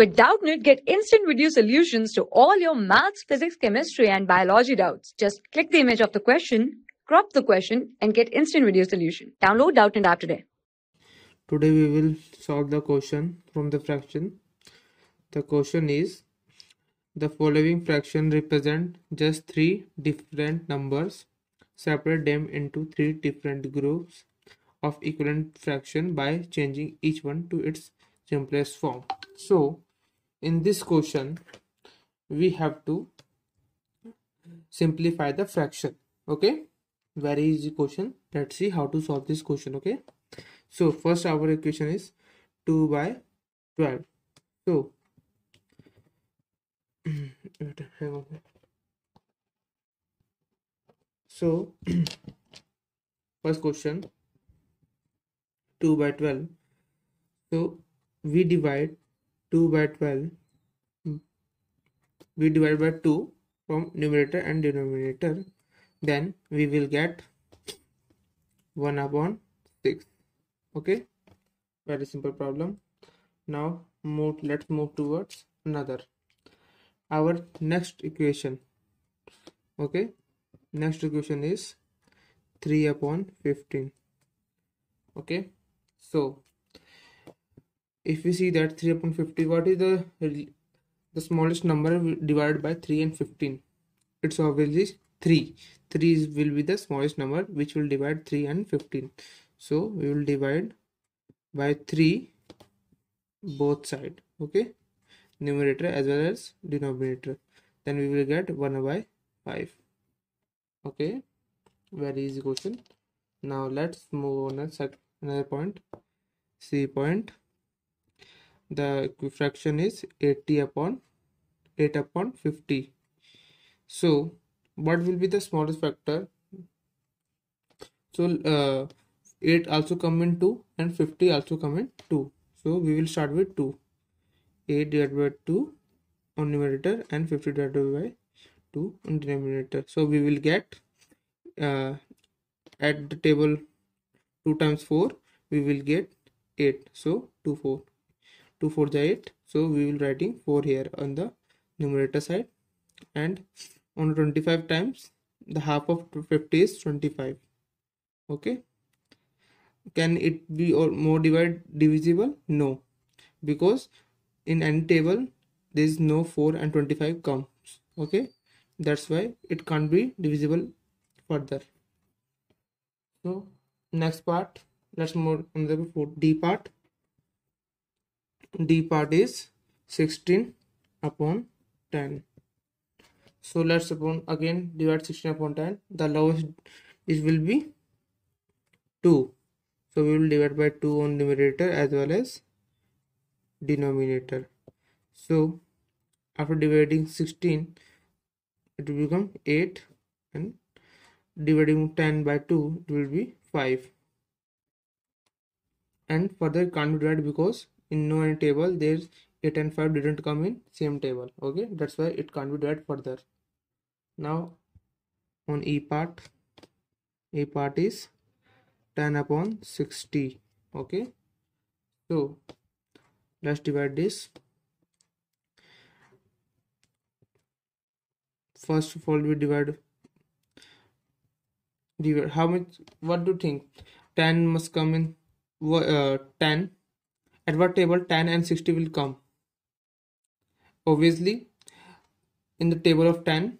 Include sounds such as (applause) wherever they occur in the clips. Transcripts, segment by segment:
With Doubtnut, get instant video solutions to all your maths, physics, chemistry, and biology doubts. Just click the image of the question, crop the question, and get instant video solution. Download Doubtnut app today. Today we will solve the question from the fraction. The question is the following fraction represent just three different numbers. Separate them into three different groups of equivalent fraction by changing each one to its simplest form. So in this question we have to simplify the fraction okay? Very easy question. Let's see how to solve this question okay? So first our equation is 2 by 12 so hang (clears throat) on so (clears throat) first question 2 by 12 so we divide 2 by 12 hmm. we divide by 2 from numerator and denominator. Then we will get 1 upon 6 okay? Very simple problem. Now move let's move towards another. Our next equation. Okay? Next equation is 3 upon 15 okay? So if we see that 3 upon 50 what is the the smallest number divided by 3 and 15 it's obviously 3 3 is, will be the smallest number which will divide 3 and 15 so we will divide by 3 both side okay? Numerator as well as denominator. Then we will get 1 by 5 okay? Very easy question. Now let's move on set another point. C point the fraction is 80 upon 8 upon 50 so what will be the smallest factor? So uh, 8 also come in 2 and 50 also come in 2 so we will start with 2 8 divided by 2 on numerator and 50 divided by 2 on denominator. So we will get uh, at the table 2 times 4 we will get 8 so 2 4 2 4 is 8 so we will writing 4 here on the numerator side. And on 25 times the half of 50 is 25 okay? Can it be or more divide divisible? No. Because in any table there is no 4 and 25 comes. Okay? That's why it can't be divisible further. So next part. Let's move on the d part d part is 16 upon 10 so let's suppose again divide 16 upon 10 the lowest it will be 2 so we will divide by 2 on numerator as well as denominator. So after dividing 16 it will become 8 and dividing 10 by 2 it will be 5 and further can't be divided because in no any table there's 8 and 5 didn't come in same table okay? That's why it can't be divided further. Now on e part e part is 10 upon 60 okay? So let's divide this. First of all we divide divide how much what do you think? 10 must come in uh, 10 what table 10 and 60 will come. Obviously in the table of 10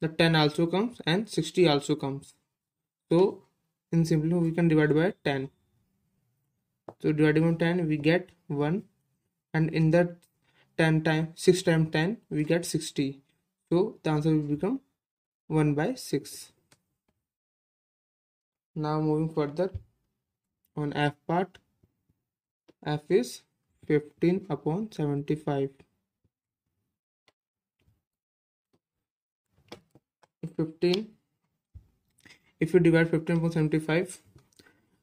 the 10 also comes and 60 also comes. So in simple we can divide by 10 so dividing by 10 we get 1 and in that 10 times 6 times 10 we get 60 so the answer will become 1 by 6 now moving further on f part f is 15 upon 75 15 if you divide 15 upon 75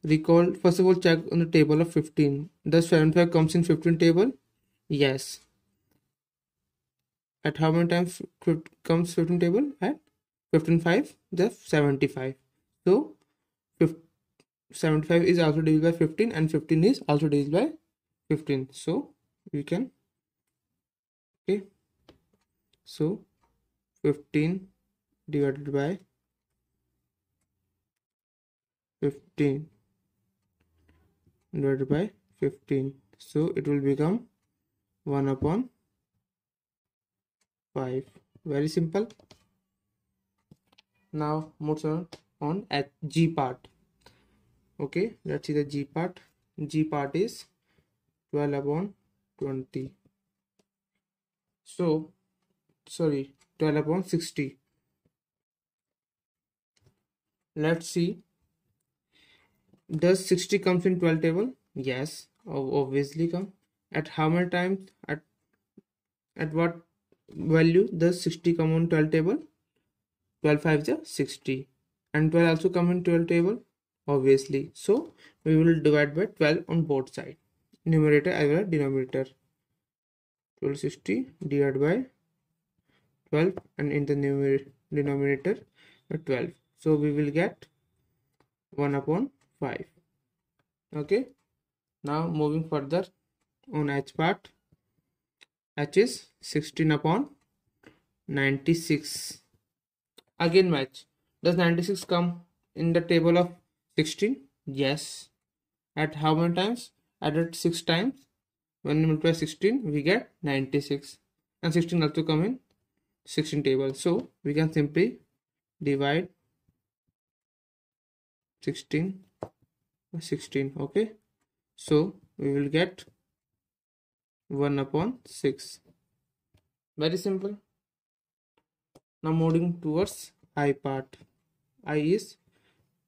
recall first of all check on the table of 15 does 75 comes in 15 table? Yes. At how many times comes 15 table? At 15 5 just 75 so 75 is also divided by 15 and 15 is also divided by 15 so we can okay. So 15 divided by 15 divided by 15 so it will become 1 upon 5 very simple. Now moves on on at g part okay let's see the g part. G part is 12 upon 20 so sorry 12 upon 60 let's see. Does 60 comes in 12 table? Yes obviously come. At how many times at at what value does 60 come on 12 table? 12 5 is 60 and 12 also come in 12 table obviously. So we will divide by 12 on both side. Numerator as well denominator. 1260 divided by 12 and in the numerator denominator 12 so we will get 1 upon 5 okay? Now moving further on h part. H is 16 upon 96 again match. Does 96 come in the table of 16 yes. At how many times? Added 6 times. When we multiply 16 we get 96 and 16 also come in 16 table. So we can simply divide 16 16 okay? So we will get 1 upon 6 very simple. Now moving towards i part. I is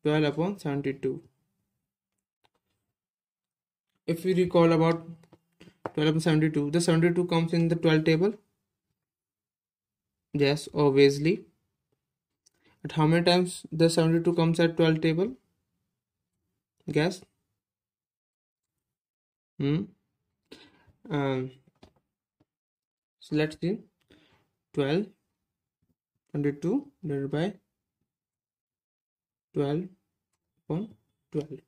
12 upon 72 if we recall about 12 upon 72 the 72 comes in the 12 table? Yes obviously. At how many times the 72 comes at 12 table? Guess. Hmm. Um so let's see. 12 22 divided by 12 upon 12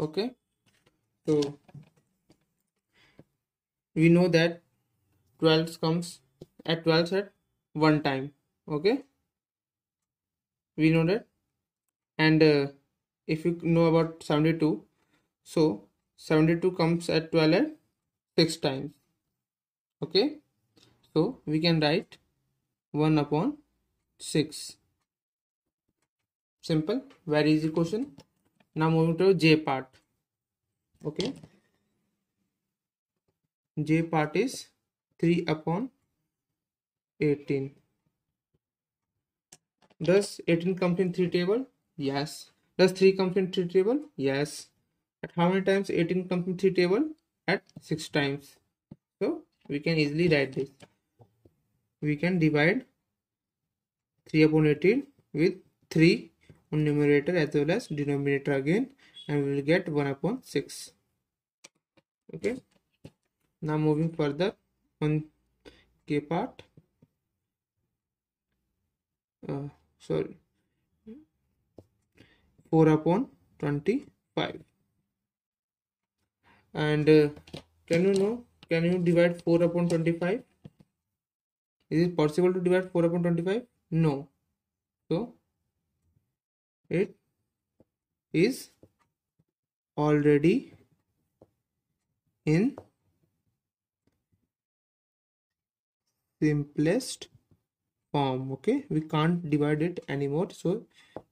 okay? So we know that 12 comes at 12 at one time. Okay? We know that. And uh, if you know about 72 so 72 comes at 12 at 6 times. Okay? So we can write 1 upon 6 simple very easy question now moving to j part okay j part is 3 upon 18 does 18 come in 3 table yes does 3 comes in 3 table? Yes. At how many times 18 comes in 3 table? At 6 times. So we can easily write this. We can divide 3 upon 18 with 3 on numerator as well as denominator again and we will get 1 upon 6. Okay. Now moving further on K part. Uh, sorry 4 upon 25 and uh, can you know can you divide 4 upon 25 is it possible to divide 4 upon 25 no so it is already in simplest form okay? We can't divide it anymore so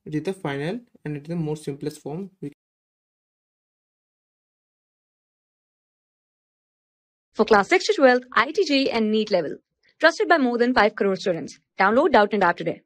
it is the final and it is the most simplest form. We for class 6 to 12 IIT JEE and NEET level. Trusted by more than 5 crore students. Download Doubtnut app today